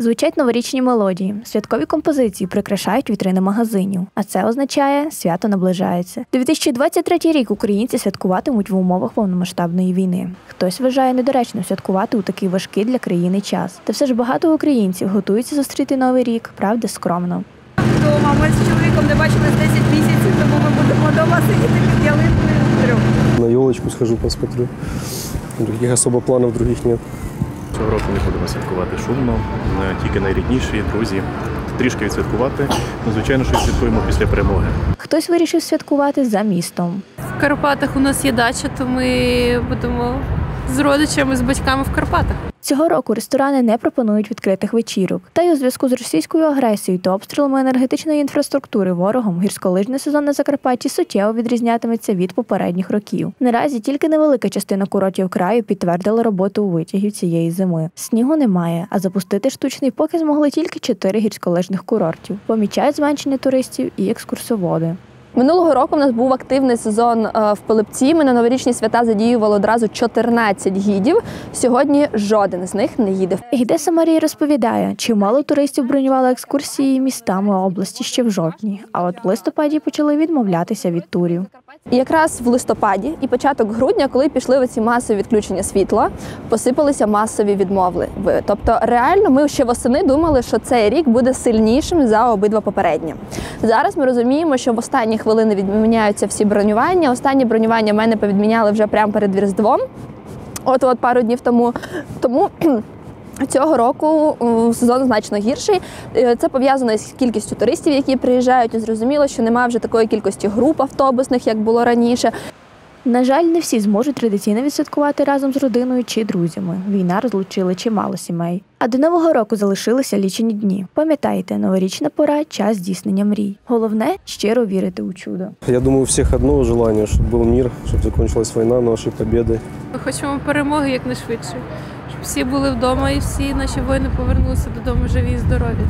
Звучать новорічні мелодії, святкові композиції прикрашають вітрини магазинів. А це означає, свято наближається. 2023 рік українці святкуватимуть в умовах повномасштабної війни. Хтось вважає недоречно святкувати у такий важкий для країни час. Та все ж багато українців готуються зустріти новий рік, правда, скромно. вдома. Ми з чоловіком не бачились 10 місяців, тому ми будемо вдома сидіти під ялинкою. На елочку схожу, посмотрю. Других особо планов других нет. Цього року не будемо святкувати шумно, е, тільки найрідніші, друзі. Трішки відсвяткувати. Ну, звичайно, що святкуємо після перемоги. Хтось вирішив святкувати за містом. В Карпатах у нас є дача, то ми будемо з родичами, з батьками в Карпатах. Цього року ресторани не пропонують відкритих вечірок. Та й у зв'язку з російською агресією та обстрілами енергетичної інфраструктури ворогом гірськолижний сезон на Закарпатті суттєво відрізнятиметься від попередніх років. Наразі тільки невелика частина курортів краю підтвердила роботу у витягів цієї зими. Снігу немає, а запустити штучний поки змогли тільки чотири гірськолижних курортів. Помічають зменшення туристів і екскурсоводи. Минулого року в нас був активний сезон е, в Пилипці. Ми на новорічні свята задіювали одразу 14 гідів. Сьогодні жоден з них не їде. Гідеса Марія розповідає, чимало туристів бронювали екскурсії містами області ще в жовтні, а от в листопаді почали відмовлятися від турів. І якраз в листопаді і початок грудня, коли пішли оці масові відключення світла, посипалися масові відмови. Тобто, реально, ми ще восени думали, що цей рік буде сильнішим за обидва попередні. Зараз ми розуміємо, що в останні хвилини відміняються всі бронювання. Останні бронювання мене повідміняли вже прямо перед Різдвом. От от пару днів тому. Тому Цього року м, сезон значно гірший. Е, Це пов'язано з кількістю туристів, які приїжджають. І зрозуміло, що немає вже такої кількості груп автобусних, як було раніше. На жаль, не всі зможуть традиційно відсвяткувати разом з родиною чи друзями. Війна розлучила чимало сімей. А до нового року залишилися лічені дні. Пам'ятайте, новорічна пора час здійснення мрій. Головне щиро вірити у чудо. Я думаю, у всех одно желание, чтобы был мир, чтобы закончилась война, наши победы. Ми хочемо перемоги якнайшвидше, щоб всі були вдома і всі наші воїни повернулися додому живі і здорові.